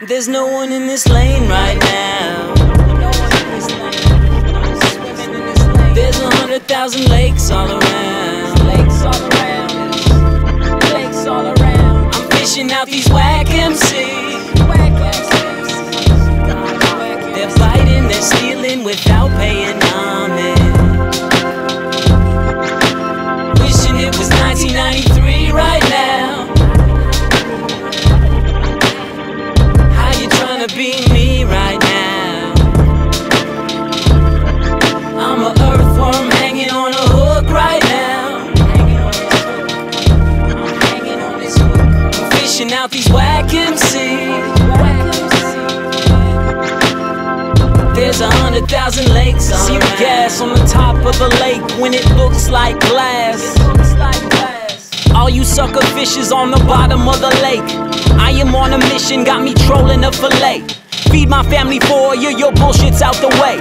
There's no one in this lane right now. There's a hundred thousand lakes all around. Lakes all around. Lakes all around. I'm fishing out these whack a thousand lakes. See the gas on the top of the lake when it looks like glass. All you sucker fishes on the bottom of the lake. I am on a mission, got me trolling a fillet. Feed my family for year, your bullshit's out the way.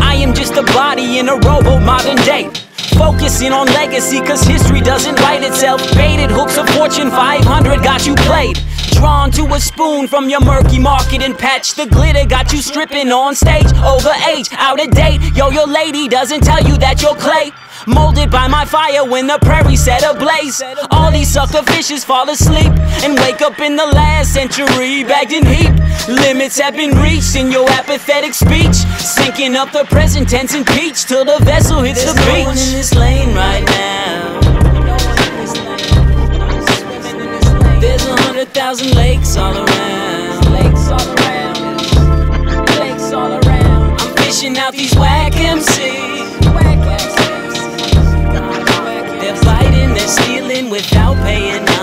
I am just a body in a rowboat modern day. Focusing on legacy, cause history doesn't write itself. Baited hooks of fortune 500 got you played. Drawn to a spoon from your murky market and patch the glitter got you stripping on stage. Over age, out of date. Yo, your lady doesn't tell you that you're clay. Molded by my fire when the prairie set ablaze. All these sucker fishes fall asleep and wake up in the last century, bagged in heap. Limits have been reached in your apathetic speech. Sinking up the present tense and peach till the vessel hits the beach. These whack MCs. They're fighting, they're stealing without paying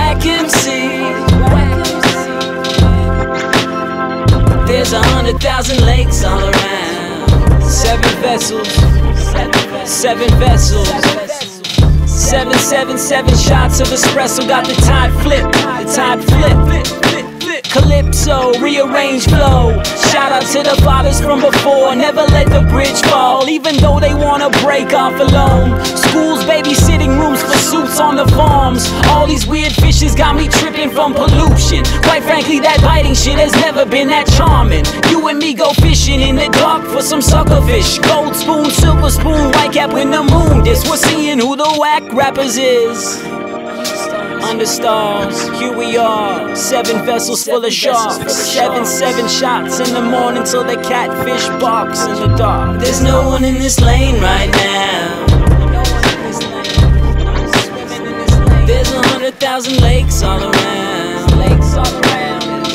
these whack MCs. There's a hundred thousand lakes all around. Seven vessels, seven vessels. Seven, seven, seven shots of espresso got the tide flip, the tide flip. Calypso, rearrange flow. Shout out to the fathers from before. Never let the bridge fall, even though they wanna break off alone. Schools, the farms. All these weird fishes got me tripping from pollution. Quite frankly, that biting shit has never been that charming. You and me go fishing in the dark for some sucker fish. Gold spoon, silver spoon, white cap when the moon diss. We're seeing who the whack rappers is. Under stars, here we are. Seven vessels full of sharks. Seven, seven shots in the morning till the catfish barks in the dark. There's no one in this lane right now. Thousand lakes all around. Lakes all around.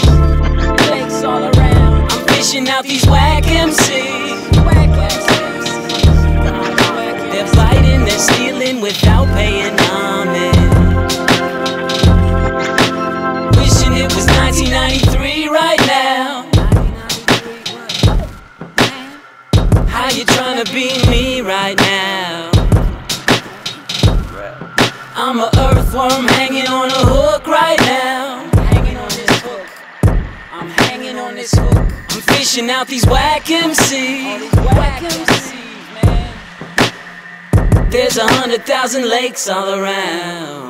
Lakes all around. I'm fishing out these whack MCs. They're fighting, they're stealing without paying homage. Wishing it was 1993 right now. How you trying to be me right now? I'm a earthworm hanging on a hook right now. Hanging on this hook. I'm hanging on this hook. I'm fishing out these whack MCs. Whack MCs, man. There's a hundred thousand lakes all around.